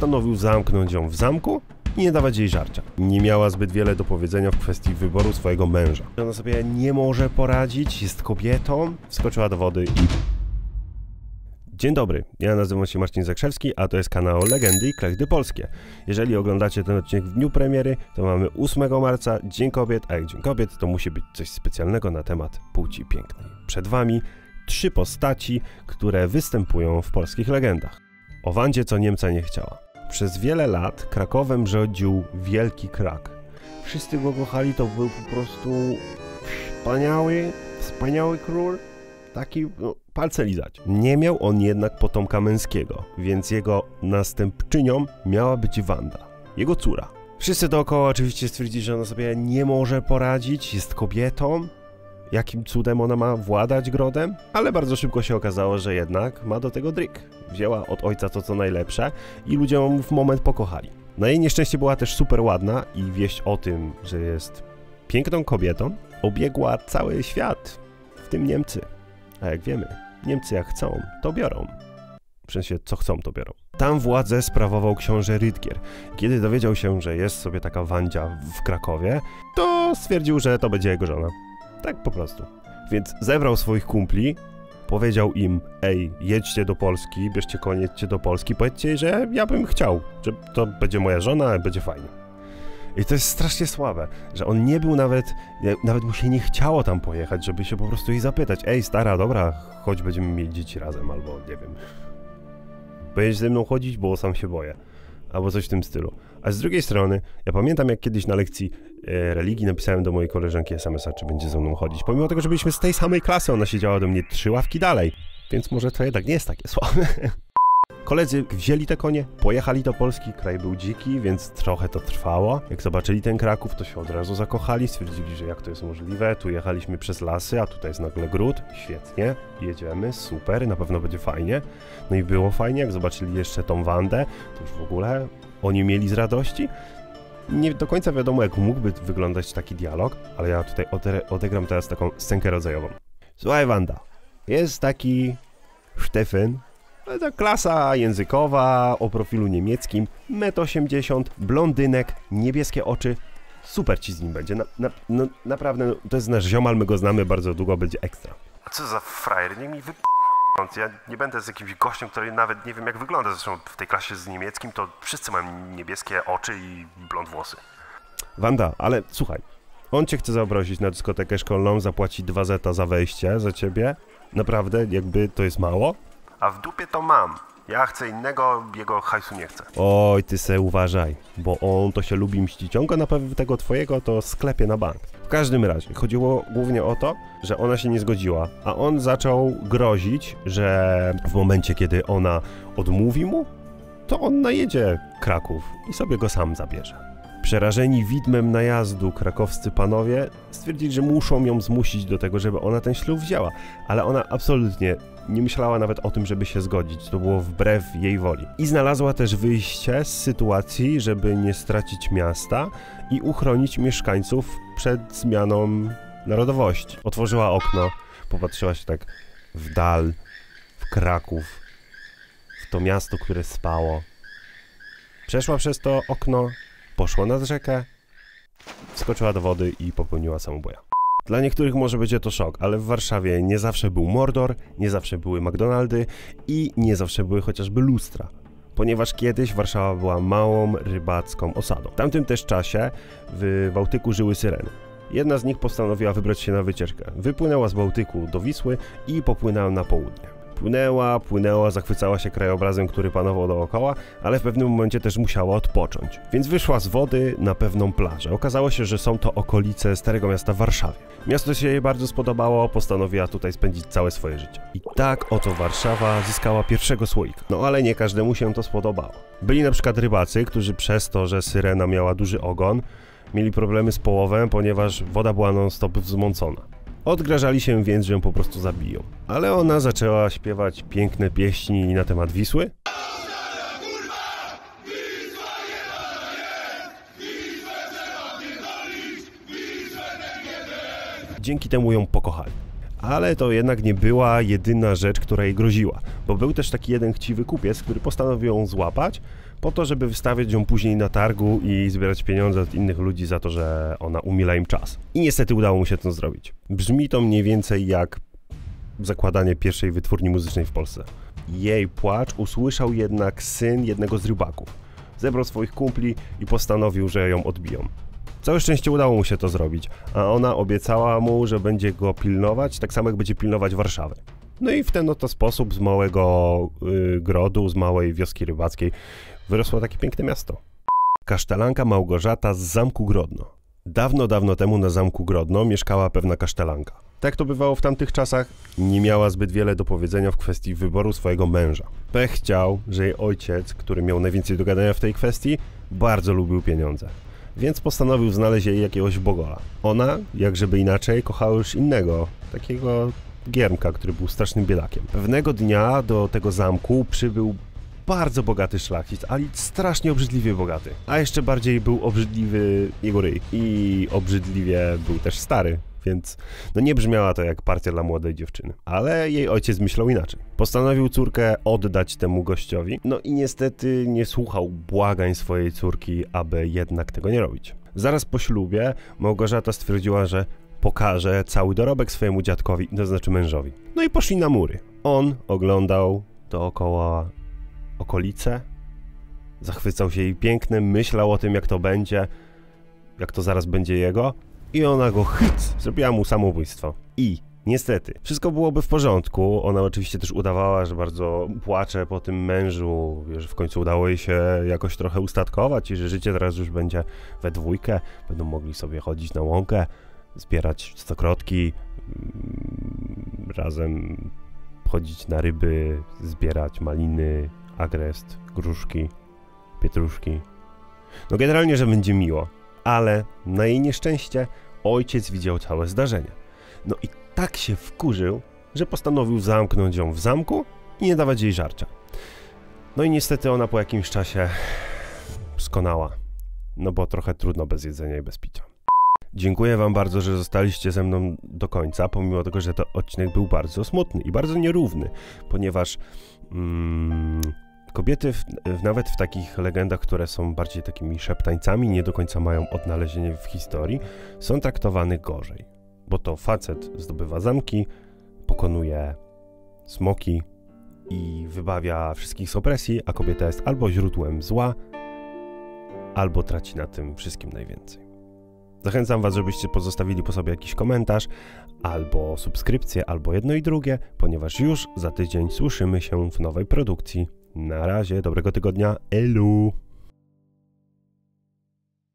postanowił zamknąć ją w zamku i nie dawać jej żarcia. Nie miała zbyt wiele do powiedzenia w kwestii wyboru swojego męża. Ona sobie nie może poradzić, jest kobietą, wskoczyła do wody i... Dzień dobry, ja nazywam się Marcin Zakrzewski, a to jest kanał Legendy i Klechdy Polskie. Jeżeli oglądacie ten odcinek w dniu premiery, to mamy 8 marca, Dzień Kobiet, a jak Dzień Kobiet, to musi być coś specjalnego na temat płci pięknej. Przed wami trzy postaci, które występują w polskich legendach. O Wandzie, co Niemca nie chciała. Przez wiele lat Krakowem rządził wielki krak. Wszyscy go kochali, to był po prostu wspaniały, wspaniały król. Taki, no, palce lizać. Nie miał on jednak potomka męskiego, więc jego następczynią miała być Wanda, jego córa. Wszyscy dookoła oczywiście stwierdzili, że ona sobie nie może poradzić, jest kobietą, jakim cudem ona ma władać grodem, ale bardzo szybko się okazało, że jednak ma do tego dryk. Wzięła od ojca to co najlepsze i ludzie ją w moment pokochali. Na jej nieszczęście była też super ładna i wieść o tym, że jest piękną kobietą, obiegła cały świat, w tym Niemcy. A jak wiemy, Niemcy jak chcą, to biorą. W sensie, co chcą, to biorą. Tam władzę sprawował książę Rydgier. Kiedy dowiedział się, że jest sobie taka Wandzia w Krakowie, to stwierdził, że to będzie jego żona. Tak po prostu. Więc zebrał swoich kumpli, powiedział im, ej, jedźcie do Polski, bierzcie konie, jedźcie do Polski, powiedzcie jej, że ja bym chciał, że to będzie moja żona, będzie fajnie. I to jest strasznie słabe, że on nie był nawet, nawet mu się nie chciało tam pojechać, żeby się po prostu jej zapytać, ej stara, dobra, chodź będziemy mieć dzieci razem, albo nie wiem. Będziesz ze mną chodzić, bo sam się boję. Albo coś w tym stylu. A z drugiej strony, ja pamiętam jak kiedyś na lekcji religii napisałem do mojej koleżanki SMS-a, czy będzie ze mną chodzić. Pomimo tego, że byliśmy z tej samej klasy, ona siedziała do mnie trzy ławki dalej. Więc może to jednak nie jest takie słabe. Koledzy wzięli te konie, pojechali do Polski, kraj był dziki, więc trochę to trwało. Jak zobaczyli ten Kraków, to się od razu zakochali, stwierdzili, że jak to jest możliwe. Tu jechaliśmy przez lasy, a tutaj jest nagle gród. Świetnie, jedziemy, super, na pewno będzie fajnie. No i było fajnie, jak zobaczyli jeszcze tą Wandę, to już w ogóle oni mieli z radości. Nie do końca wiadomo, jak mógłby wyglądać taki dialog, ale ja tutaj odegram teraz taką scenkę rodzajową. Słuchaj, Wanda, jest taki Stefan, to klasa językowa o profilu niemieckim, 1,80 m, blondynek, niebieskie oczy. Super ci z nim będzie. Na, na, no, naprawdę, no, to jest nasz ziomal, my go znamy bardzo długo, będzie ekstra. A co za frajer, nie mi wy... Ja nie będę z jakimś gościem, który nawet nie wiem jak wygląda. Zresztą w tej klasie z niemieckim to wszyscy mają niebieskie oczy i blond włosy. Wanda, ale słuchaj, on cię chce zaprosić na dyskotekę szkolną, zapłaci 2 zeta za wejście za ciebie. Naprawdę, jakby to jest mało? A w dupie to mam. Ja chcę innego, jego hajsu nie chcę. Oj, ty se uważaj, bo on to się lubi mścić. On go na pewno tego twojego to sklepie na bank. W każdym razie, chodziło głównie o to, że ona się nie zgodziła, a on zaczął grozić, że w momencie, kiedy ona odmówi mu, to on najedzie Kraków i sobie go sam zabierze. Przerażeni widmem najazdu krakowscy panowie stwierdzili, że muszą ją zmusić do tego, żeby ona ten ślub wzięła, ale ona absolutnie nie myślała nawet o tym, żeby się zgodzić. To było wbrew jej woli. I znalazła też wyjście z sytuacji, żeby nie stracić miasta i uchronić mieszkańców przed zmianą narodowości. Otworzyła okno, popatrzyła się tak w dal, w Kraków, w to miasto, które spało. Przeszła przez to okno poszła nad rzekę, wskoczyła do wody i popełniła samobuja. Dla niektórych może będzie to szok, ale w Warszawie nie zawsze był Mordor, nie zawsze były McDonaldy i nie zawsze były chociażby lustra. Ponieważ kiedyś Warszawa była małą rybacką osadą. W tamtym też czasie w Bałtyku żyły syreny. Jedna z nich postanowiła wybrać się na wycieczkę. Wypłynęła z Bałtyku do Wisły i popłynęła na południe. Płynęła, płynęła, zachwycała się krajobrazem, który panował dookoła, ale w pewnym momencie też musiała odpocząć. Więc wyszła z wody na pewną plażę. Okazało się, że są to okolice Starego Miasta w Warszawie. Miasto się jej bardzo spodobało, postanowiła tutaj spędzić całe swoje życie. I tak oto Warszawa zyskała pierwszego słoika. No ale nie każdemu się to spodobało. Byli na przykład rybacy, którzy przez to, że syrena miała duży ogon, mieli problemy z połowem, ponieważ woda była non-stop wzmącona. Odgrażali się więc, że ją po prostu zabiją. Ale ona zaczęła śpiewać piękne pieśni na temat Wisły. Dzięki temu ją pokochali. Ale to jednak nie była jedyna rzecz, która jej groziła. Bo był też taki jeden chciwy kupiec, który postanowił ją złapać, po to, żeby wystawiać ją później na targu i zbierać pieniądze od innych ludzi za to, że ona umila im czas. I niestety udało mu się to zrobić. Brzmi to mniej więcej jak zakładanie pierwszej wytwórni muzycznej w Polsce. Jej płacz usłyszał jednak syn jednego z rybaków. Zebrał swoich kumpli i postanowił, że ją odbiją. Całe szczęście udało mu się to zrobić, a ona obiecała mu, że będzie go pilnować, tak samo jak będzie pilnować Warszawy. No i w ten oto sposób z małego y, grodu, z małej wioski rybackiej wyrosło takie piękne miasto. Kasztelanka Małgorzata z Zamku Grodno. Dawno, dawno temu na Zamku Grodno mieszkała pewna kasztelanka. Tak to bywało w tamtych czasach, nie miała zbyt wiele do powiedzenia w kwestii wyboru swojego męża. Pech chciał, że jej ojciec, który miał najwięcej do gadania w tej kwestii, bardzo lubił pieniądze. Więc postanowił znaleźć jej jakiegoś bogola. Ona, jak żeby inaczej, kochała już innego, takiego giermka, który był strasznym biedakiem. Pewnego dnia do tego zamku przybył bardzo bogaty szlachcic, ale strasznie obrzydliwie bogaty. A jeszcze bardziej był obrzydliwy jego ryj. I obrzydliwie był też stary, więc no nie brzmiała to jak partia dla młodej dziewczyny. Ale jej ojciec myślał inaczej. Postanowił córkę oddać temu gościowi, no i niestety nie słuchał błagań swojej córki, aby jednak tego nie robić. Zaraz po ślubie Małgorzata stwierdziła, że pokaże cały dorobek swojemu dziadkowi, to znaczy mężowi. No i poszli na mury. On oglądał dookoła okolice, zachwycał się jej pięknem, myślał o tym, jak to będzie, jak to zaraz będzie jego, i ona go hyc, zrobiła mu samobójstwo. I niestety, wszystko byłoby w porządku. Ona oczywiście też udawała, że bardzo płacze po tym mężu, że w końcu udało jej się jakoś trochę ustatkować i że życie teraz już będzie we dwójkę. Będą mogli sobie chodzić na łąkę, zbierać stokrotki, mm, razem chodzić na ryby, zbierać maliny, agrest, gruszki, pietruszki. No generalnie, że będzie miło, ale na jej nieszczęście ojciec widział całe zdarzenie. No i tak się wkurzył, że postanowił zamknąć ją w zamku i nie dawać jej żarcia. No i niestety ona po jakimś czasie skonała. No bo trochę trudno bez jedzenia i bez picia. Dziękuję Wam bardzo, że zostaliście ze mną do końca, pomimo tego, że to odcinek był bardzo smutny i bardzo nierówny, ponieważ mm, kobiety, w, nawet w takich legendach, które są bardziej takimi szeptańcami, nie do końca mają odnalezienie w historii, są traktowane gorzej. Bo to facet zdobywa zamki, pokonuje smoki i wybawia wszystkich z opresji, a kobieta jest albo źródłem zła, albo traci na tym wszystkim najwięcej. Zachęcam Was, żebyście pozostawili po sobie jakiś komentarz, albo subskrypcję, albo jedno i drugie, ponieważ już za tydzień słyszymy się w nowej produkcji. Na razie, dobrego tygodnia, elu!